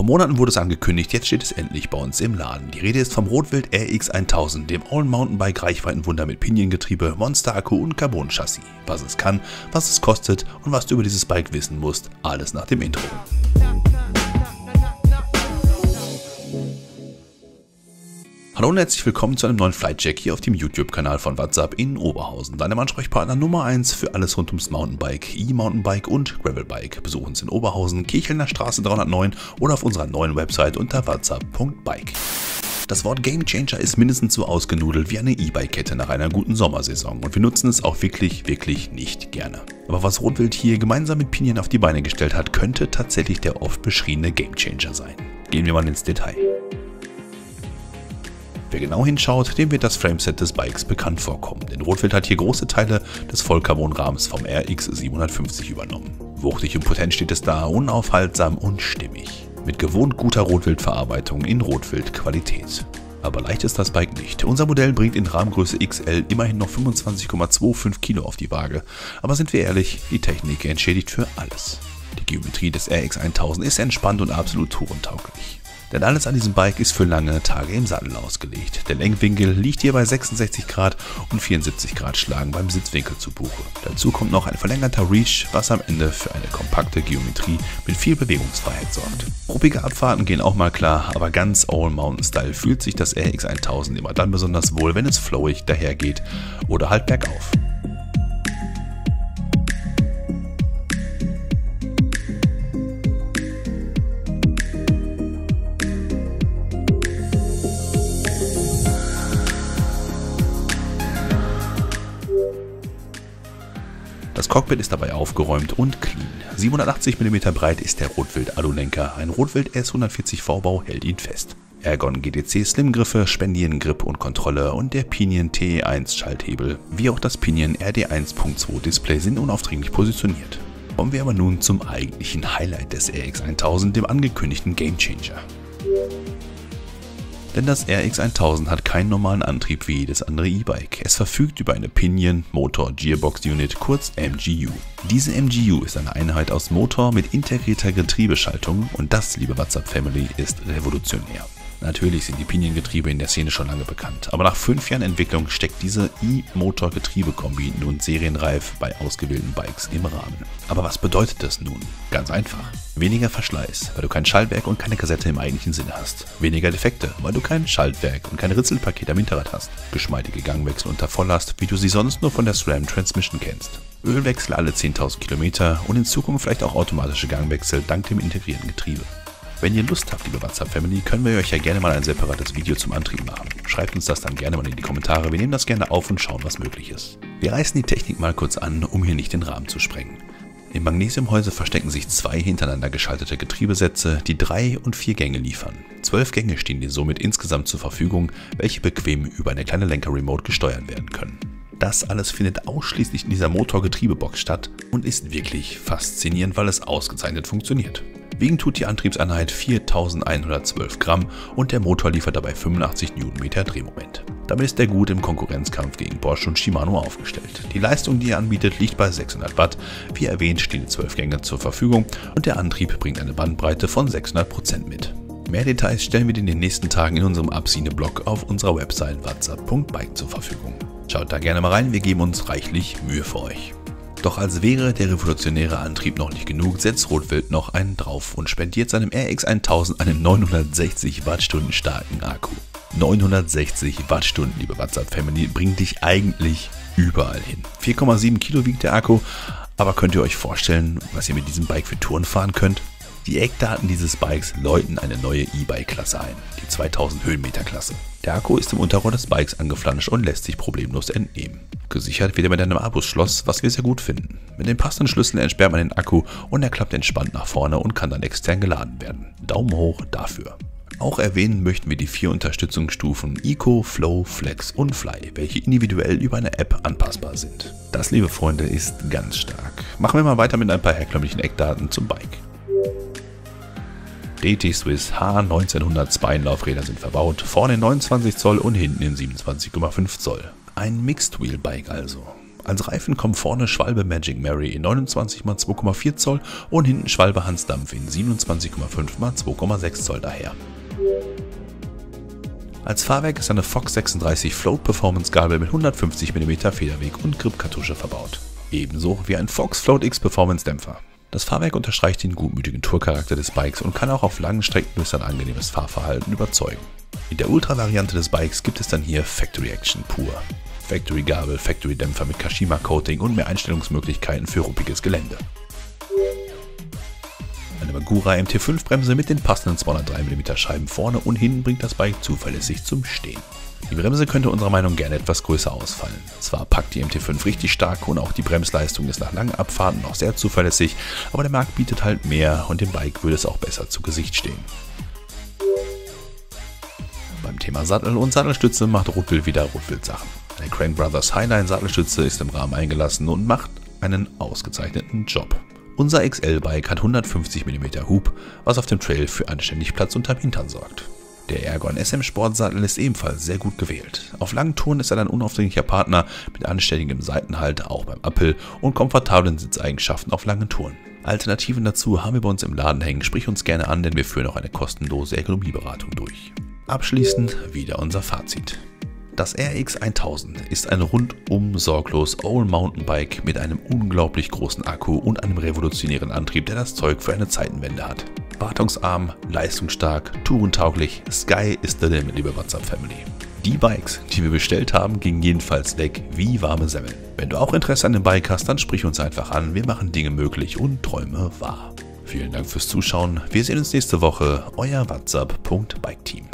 Vor Monaten wurde es angekündigt, jetzt steht es endlich bei uns im Laden. Die Rede ist vom Rotwild RX 1000, dem All-Mountainbike Reichweitenwunder mit Piniengetriebe, Monster-Akku und Carbon-Chassis. Was es kann, was es kostet und was du über dieses Bike wissen musst, alles nach dem Intro. Hallo und herzlich willkommen zu einem neuen Flightcheck hier auf dem YouTube-Kanal von WhatsApp in Oberhausen. Deinem Ansprechpartner Nummer 1 für alles rund ums Mountainbike, E-Mountainbike und Gravelbike. Besuch uns in Oberhausen, Kirchelner Straße 309 oder auf unserer neuen Website unter whatsapp.bike. Das Wort Gamechanger ist mindestens so ausgenudelt wie eine E-Bike-Kette nach einer guten Sommersaison und wir nutzen es auch wirklich, wirklich nicht gerne. Aber was Rotwild hier gemeinsam mit Pinion auf die Beine gestellt hat, könnte tatsächlich der oft beschriebene Gamechanger sein. Gehen wir mal ins Detail. Wer genau hinschaut, dem wird das Frameset des Bikes bekannt vorkommen, denn Rotwild hat hier große Teile des Vollcarbon-Rahmens vom RX 750 übernommen. Wuchtig und potent steht es da, unaufhaltsam und stimmig. Mit gewohnt guter Rotwildverarbeitung in Rotwild-Qualität. Aber leicht ist das Bike nicht. Unser Modell bringt in Rahmengröße XL immerhin noch 25,25 Kilo auf die Waage. Aber sind wir ehrlich, die Technik entschädigt für alles. Die Geometrie des RX 1000 ist entspannt und absolut tourentauglich. Denn alles an diesem Bike ist für lange Tage im Sattel ausgelegt. Der Lenkwinkel liegt hier bei 66 Grad und 74 Grad Schlagen beim Sitzwinkel zu Buche. Dazu kommt noch ein verlängerter Reach, was am Ende für eine kompakte Geometrie mit viel Bewegungsfreiheit sorgt. Ruppige Abfahrten gehen auch mal klar, aber ganz All-Mountain-Style fühlt sich das RX 1000 immer dann besonders wohl, wenn es flowig dahergeht oder halt bergauf. Das Cockpit ist dabei aufgeräumt und clean. 780 mm breit ist der Rotwild Alulenker. Ein Rotwild S140 V-Bau hält ihn fest. Ergon GDC Slim-Griffe, Spendien, Grip und Kontrolle und der Pinion TE1 Schalthebel, wie auch das Pinion RD1.2 Display sind unaufdringlich positioniert. Kommen wir aber nun zum eigentlichen Highlight des RX1000, dem angekündigten Gamechanger. Denn das RX 1000 hat keinen normalen Antrieb wie jedes andere E-Bike. Es verfügt über eine Pinion Motor Gearbox Unit, kurz MGU. Diese MGU ist eine Einheit aus Motor mit integrierter Getriebeschaltung und das, liebe WhatsApp Family, ist revolutionär. Natürlich sind die Piniengetriebe in der Szene schon lange bekannt, aber nach fünf Jahren Entwicklung steckt diese E-Motor-Getriebekombi nun serienreif bei ausgewählten Bikes im Rahmen. Aber was bedeutet das nun? Ganz einfach. Weniger Verschleiß, weil du kein Schaltwerk und keine Kassette im eigentlichen Sinne hast. Weniger Defekte, weil du kein Schaltwerk und kein Ritzelpaket am Hinterrad hast. Geschmeidige Gangwechsel unter Volllast, wie du sie sonst nur von der SRAM Transmission kennst. Ölwechsel alle 10.000 Kilometer und in Zukunft vielleicht auch automatische Gangwechsel dank dem integrierten Getriebe. Wenn ihr Lust habt, liebe WhatsApp-Family, können wir euch ja gerne mal ein separates Video zum Antrieb machen. Schreibt uns das dann gerne mal in die Kommentare, wir nehmen das gerne auf und schauen, was möglich ist. Wir reißen die Technik mal kurz an, um hier nicht den Rahmen zu sprengen. Im Magnesiumhäuse verstecken sich zwei hintereinander geschaltete Getriebesätze, die drei und vier Gänge liefern. Zwölf Gänge stehen dir somit insgesamt zur Verfügung, welche bequem über eine kleine Lenker-Remote gesteuert werden können. Das alles findet ausschließlich in dieser Motorgetriebebox statt und ist wirklich faszinierend, weil es ausgezeichnet funktioniert. Wiegen tut die Antriebseinheit 4112 Gramm und der Motor liefert dabei 85 Newtonmeter Drehmoment. Damit ist er gut im Konkurrenzkampf gegen Bosch und Shimano aufgestellt. Die Leistung, die er anbietet, liegt bei 600 Watt. Wie erwähnt stehen die 12 Gänge zur Verfügung und der Antrieb bringt eine Bandbreite von 600% mit. Mehr Details stellen wir in den nächsten Tagen in unserem Absine-Blog auf unserer Website whatsapp.bike zur Verfügung. Schaut da gerne mal rein, wir geben uns reichlich Mühe für euch. Doch als wäre der revolutionäre Antrieb noch nicht genug, setzt Rotwild noch einen drauf und spendiert seinem RX 1000 einen 960 Wattstunden starken Akku. 960 Wattstunden, liebe WhatsApp Family, bringt dich eigentlich überall hin. 4,7 Kilo wiegt der Akku, aber könnt ihr euch vorstellen, was ihr mit diesem Bike für Touren fahren könnt? Die Eckdaten dieses Bikes läuten eine neue E-Bike-Klasse ein, die 2000 Höhenmeter-Klasse. Der Akku ist im Unterrohr des Bikes angeflanscht und lässt sich problemlos entnehmen. Gesichert wird er mit einem Abusschloss, was wir sehr gut finden. Mit den passenden Schlüsseln entsperrt man den Akku und er klappt entspannt nach vorne und kann dann extern geladen werden. Daumen hoch dafür. Auch erwähnen möchten wir die vier Unterstützungsstufen Eco, Flow, Flex und Fly, welche individuell über eine App anpassbar sind. Das, liebe Freunde, ist ganz stark. Machen wir mal weiter mit ein paar herkömmlichen Eckdaten zum Bike. DT Swiss H1902 Laufräder sind verbaut, vorne in 29 Zoll und hinten in 27,5 Zoll. Ein Mixed Wheel Bike also. Als Reifen kommen vorne Schwalbe Magic Mary in 29x2,4 Zoll und hinten Schwalbe Hans Dampf in 27,5x2,6 Zoll daher. Als Fahrwerk ist eine Fox 36 Float Performance Gabel mit 150 mm Federweg und Gripkartusche verbaut. Ebenso wie ein Fox Float X Performance Dämpfer. Das Fahrwerk unterstreicht den gutmütigen Tourcharakter des Bikes und kann auch auf langen Strecken durch sein angenehmes Fahrverhalten überzeugen. In der Ultra-Variante des Bikes gibt es dann hier Factory Action pur. Factory Gabel, Factory Dämpfer mit Kashima Coating und mehr Einstellungsmöglichkeiten für ruppiges Gelände. Magura MT5 Bremse mit den passenden 203 mm Scheiben vorne und hinten bringt das Bike zuverlässig zum Stehen. Die Bremse könnte unserer Meinung gerne etwas größer ausfallen. Zwar packt die MT5 richtig stark und auch die Bremsleistung ist nach langen Abfahrten noch sehr zuverlässig, aber der Markt bietet halt mehr und dem Bike würde es auch besser zu Gesicht stehen. Beim Thema Sattel und Sattelstütze macht Rotwild wieder Rotwild-Sachen. Eine Crank Brothers Highline Sattelstütze ist im Rahmen eingelassen und macht einen ausgezeichneten Job. Unser XL-Bike hat 150 mm Hub, was auf dem Trail für anständig Platz unterm Hintern sorgt. Der Ergon SM Sportsattel ist ebenfalls sehr gut gewählt. Auf langen Touren ist er ein unaufdringlicher Partner mit anständigem Seitenhalt, auch beim Appel und komfortablen Sitzeigenschaften auf langen Touren. Alternativen dazu haben wir bei uns im Laden hängen, sprich uns gerne an, denn wir führen auch eine kostenlose Ökonomieberatung durch. Abschließend wieder unser Fazit. Das RX 1000 ist ein rundum sorglos All-Mountainbike mit einem unglaublich großen Akku und einem revolutionären Antrieb, der das Zeug für eine Zeitenwende hat. Wartungsarm, leistungsstark, tourentauglich, Sky ist the limit, liebe WhatsApp Family. Die Bikes, die wir bestellt haben, gingen jedenfalls weg wie warme Semmeln. Wenn du auch Interesse an dem Bike hast, dann sprich uns einfach an. Wir machen Dinge möglich und Träume wahr. Vielen Dank fürs Zuschauen. Wir sehen uns nächste Woche. Euer WhatsApp.bike-Team.